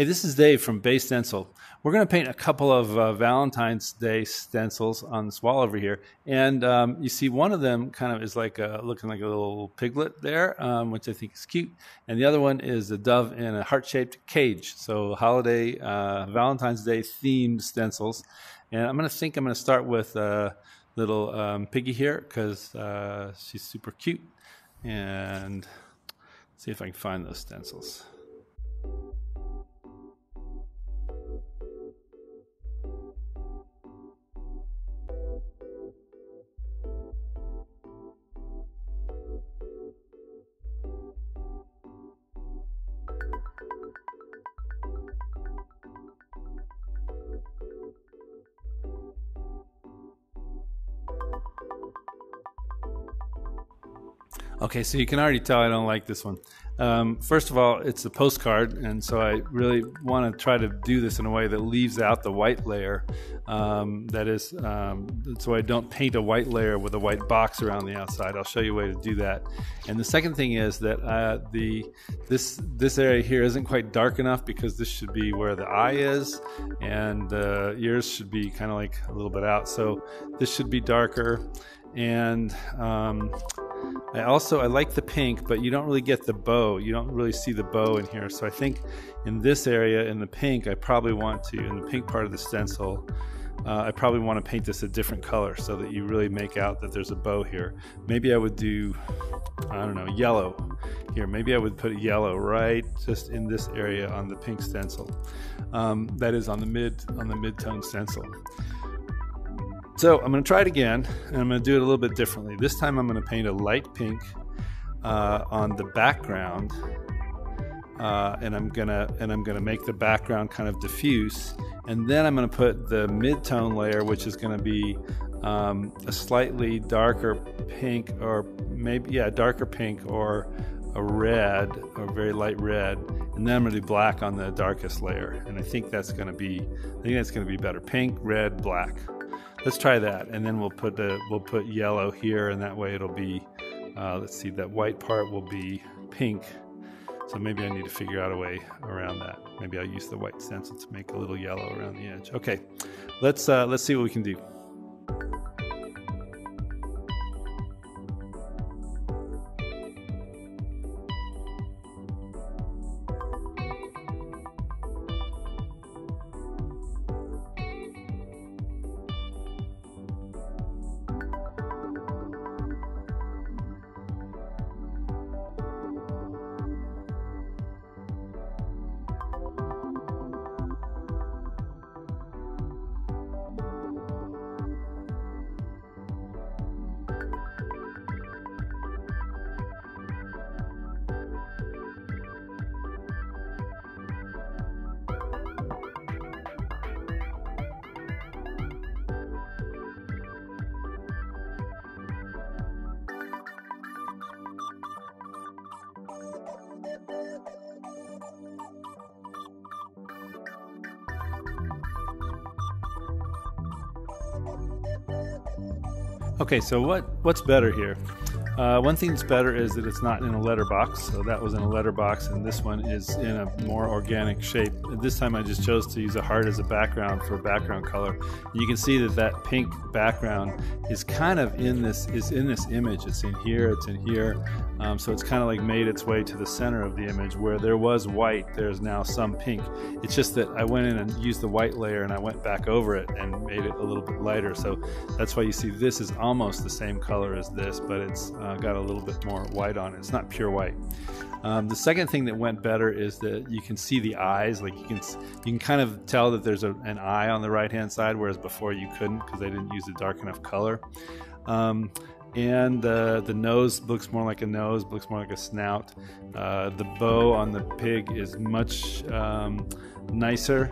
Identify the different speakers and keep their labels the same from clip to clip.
Speaker 1: Hey, this is Dave from Bay Stencil. We're going to paint a couple of uh, Valentine's Day stencils on this wall over here. And um, you see one of them kind of is like a, looking like a little piglet there, um, which I think is cute. And the other one is a dove in a heart-shaped cage. So holiday, uh, Valentine's Day themed stencils. And I'm going to think I'm going to start with a little um, piggy here because uh, she's super cute. And see if I can find those stencils. Okay, so you can already tell I don't like this one. Um, first of all, it's a postcard, and so I really want to try to do this in a way that leaves out the white layer. Um, that is, um, so I don't paint a white layer with a white box around the outside. I'll show you a way to do that. And the second thing is that uh, the this this area here isn't quite dark enough because this should be where the eye is, and the ears should be kind of like a little bit out. So this should be darker, and um, I also I like the pink, but you don't really get the bow. You don't really see the bow in here. So I think in this area in the pink, I probably want to in the pink part of the stencil. Uh, I probably want to paint this a different color so that you really make out that there's a bow here. Maybe I would do, I don't know, yellow here. Maybe I would put yellow right just in this area on the pink stencil. Um, that is on the mid on the mid tone stencil. So I'm going to try it again, and I'm going to do it a little bit differently. This time I'm going to paint a light pink uh, on the background, uh, and I'm gonna and I'm gonna make the background kind of diffuse, and then I'm going to put the mid-tone layer, which is going to be um, a slightly darker pink, or maybe yeah, darker pink, or a red, or very light red, and then I'm to do black on the darkest layer, and I think that's going to be I think that's going to be better. Pink, red, black. Let's try that, and then we'll put the we'll put yellow here, and that way it'll be. Uh, let's see, that white part will be pink. So maybe I need to figure out a way around that. Maybe I'll use the white stencil to make a little yellow around the edge. Okay, let's uh, let's see what we can do. Okay, so what what's better here? Uh, one thing that's better is that it's not in a letterbox. So that was in a letterbox, and this one is in a more organic shape. This time I just chose to use a heart as a background for background color. You can see that that pink background is kind of in this is in this image. It's in here. It's in here. Um, so it's kind of like made its way to the center of the image where there was white. There's now some pink. It's just that I went in and used the white layer and I went back over it and made it a little bit lighter. So that's why you see this is almost the same color as this, but it's uh, got a little bit more white on it. It's not pure white. Um, the second thing that went better is that you can see the eyes. Like you can you can kind of tell that there's a, an eye on the right hand side, whereas before you couldn't because they didn't use a dark enough color. Um, and uh, the nose looks more like a nose, looks more like a snout. Uh, the bow on the pig is much um, nicer.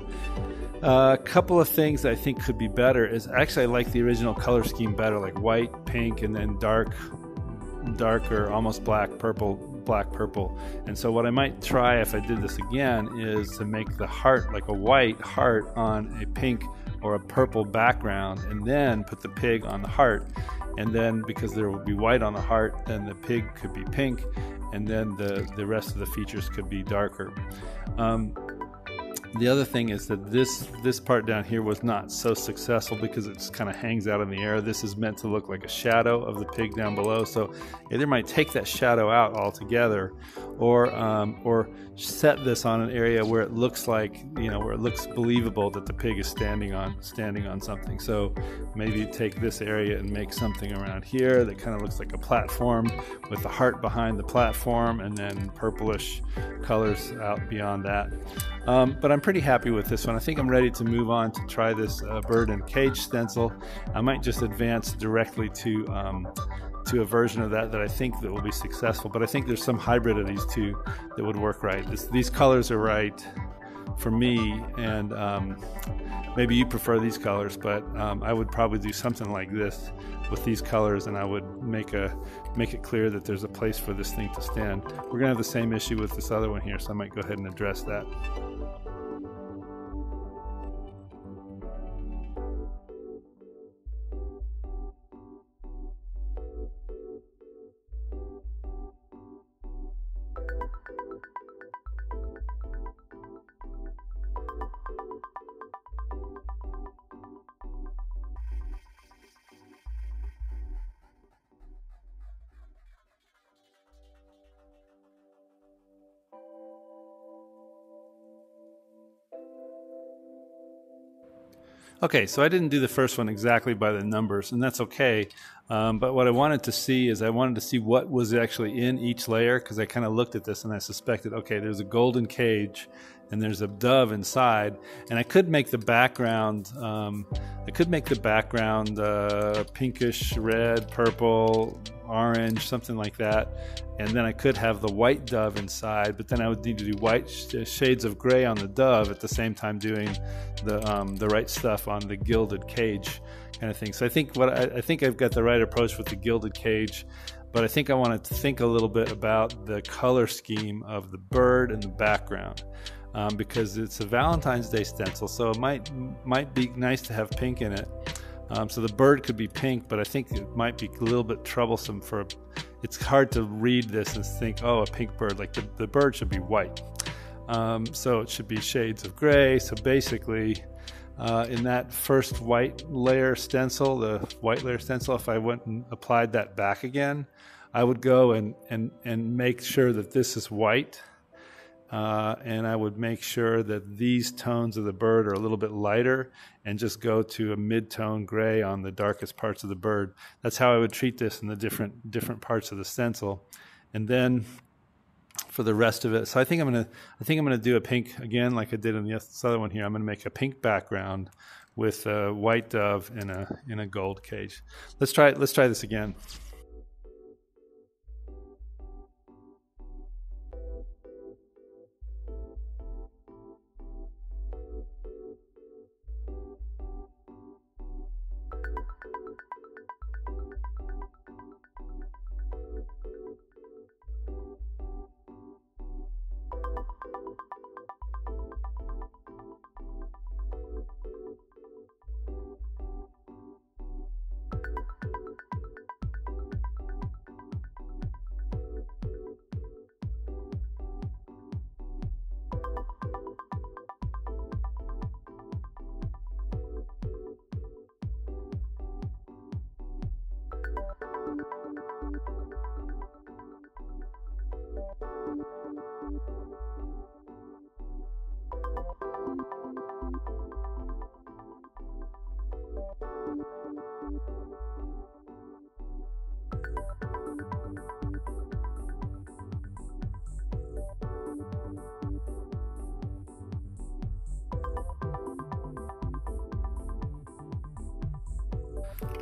Speaker 1: A uh, couple of things I think could be better is actually I like the original color scheme better, like white, pink, and then dark darker, almost black, purple, black, purple. And so what I might try if I did this again is to make the heart like a white heart on a pink or a purple background and then put the pig on the heart. And then because there will be white on the heart, then the pig could be pink and then the, the rest of the features could be darker. Um, The other thing is that this this part down here was not so successful because it just kind of hangs out in the air. This is meant to look like a shadow of the pig down below. So either might take that shadow out altogether, or um, or set this on an area where it looks like you know where it looks believable that the pig is standing on standing on something. So maybe take this area and make something around here that kind of looks like a platform with the heart behind the platform, and then purplish colors out beyond that. Um, but I'm pretty happy with this one. I think I'm ready to move on to try this uh, bird and cage stencil. I might just advance directly to um, to a version of that that I think that will be successful. But I think there's some hybrid of these two that would work right. This, these colors are right for me, and um, maybe you prefer these colors, but um, I would probably do something like this with these colors, and I would make a make it clear that there's a place for this thing to stand. We're gonna have the same issue with this other one here, so I might go ahead and address that. Okay, so I didn't do the first one exactly by the numbers, and that's okay. Um, but what I wanted to see is I wanted to see what was actually in each layer because I kind of looked at this and I suspected, okay, there's a golden cage and there's a dove inside, and I could make the background, um, I could make the background uh, pinkish, red, purple, orange, something like that. And then I could have the white dove inside, but then I would need to do white sh shades of gray on the dove at the same time doing the um, the right stuff on the gilded cage kind of thing. So I think what I, I think I've got the right approach with the gilded cage, but I think I want to think a little bit about the color scheme of the bird and the background. Um, because it's a Valentine's Day stencil, so it might might be nice to have pink in it. Um, so the bird could be pink, but I think it might be a little bit troublesome for. It's hard to read this and think, oh, a pink bird. Like the, the bird should be white. Um, so it should be shades of gray. So basically, uh, in that first white layer stencil, the white layer stencil, if I went and applied that back again, I would go and, and, and make sure that this is white uh, and I would make sure that these tones of the bird are a little bit lighter and just go to a mid-tone gray on the darkest parts of the bird. That's how I would treat this in the different different parts of the stencil. And then for the rest of it, so I think I'm gonna I think I'm gonna do a pink again like I did in this other one here. I'm gonna make a pink background with a white dove in a in a gold cage. Let's try let's try this again.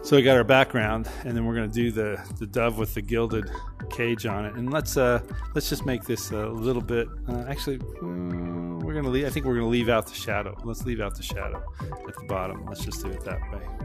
Speaker 1: So we got our background, and then we're going to do the the dove with the gilded cage on it. And let's uh let's just make this a little bit. Uh, actually, uh, we're going to leave. I think we're going to leave out the shadow. Let's leave out the shadow at the bottom. Let's just do it that way.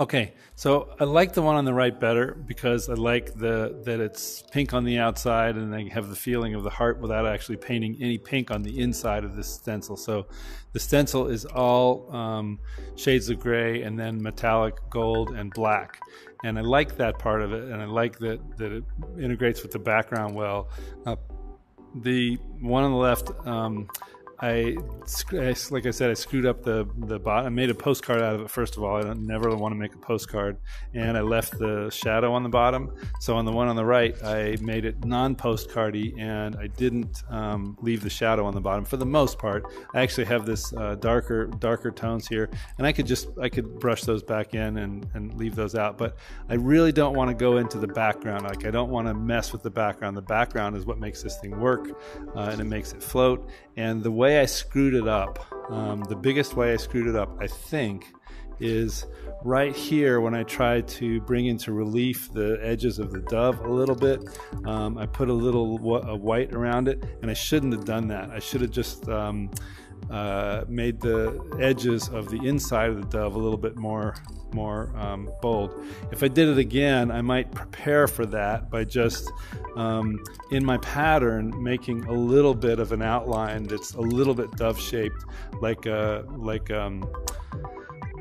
Speaker 1: Okay, so I like the one on the right better because I like the that it's pink on the outside and I have the feeling of the heart without actually painting any pink on the inside of this stencil. So the stencil is all um, shades of gray and then metallic gold and black. And I like that part of it and I like that, that it integrates with the background well. Uh, the one on the left, um, I, like I said, I screwed up the the bot. I made a postcard out of it. First of all, I don't, never want to make a postcard, and I left the shadow on the bottom. So on the one on the right, I made it non-postcardy, and I didn't um, leave the shadow on the bottom for the most part. I actually have this uh, darker darker tones here, and I could just I could brush those back in and and leave those out. But I really don't want to go into the background. Like I don't want to mess with the background. The background is what makes this thing work, uh, and it makes it float. And the way I screwed it up, um, the biggest way I screwed it up, I think, is right here when I tried to bring into relief the edges of the dove a little bit. Um, I put a little white around it, and I shouldn't have done that. I should have just um, uh, made the edges of the inside of the dove a little bit more more um, bold. If I did it again, I might prepare for that by just um, in my pattern making a little bit of an outline that's a little bit dove shaped, like a like um,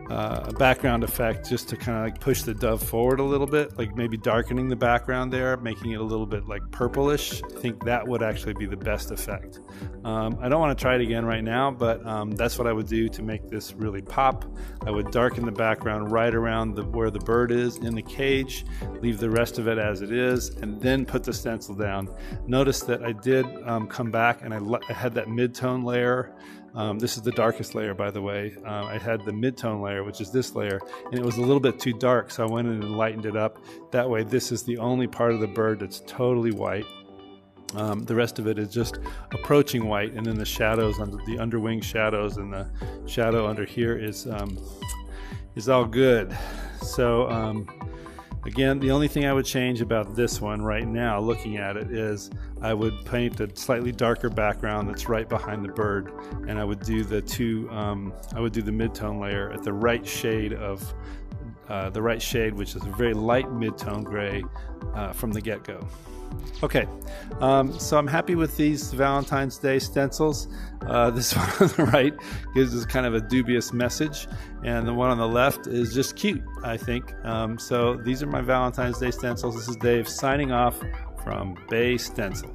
Speaker 1: uh, a background effect just to kind of like push the dove forward a little bit, like maybe darkening the background there, making it a little bit like purplish. I think that would actually be the best effect. Um, I don't want to try it again right now, but um, that's what I would do to make this really pop. I would darken the background right around the, where the bird is in the cage, leave the rest of it as it is, and then put the stencil down. Notice that I did um, come back and I, I had that mid-tone layer um, this is the darkest layer, by the way. Uh, I had the mid-tone layer, which is this layer, and it was a little bit too dark, so I went in and lightened it up. That way, this is the only part of the bird that's totally white. Um, the rest of it is just approaching white, and then the shadows under the underwing shadows and the shadow under here is um, is all good. So um, Again, the only thing I would change about this one right now, looking at it, is I would paint a slightly darker background that's right behind the bird, and I would do the two, um, I would do the midtone layer at the right shade of uh, the right shade, which is a very light midtone gray uh, from the get-go. Okay, um, so I'm happy with these Valentine's Day stencils. Uh, this one on the right gives us kind of a dubious message, and the one on the left is just cute, I think. Um, so these are my Valentine's Day stencils. This is Dave signing off from Bay Stencil.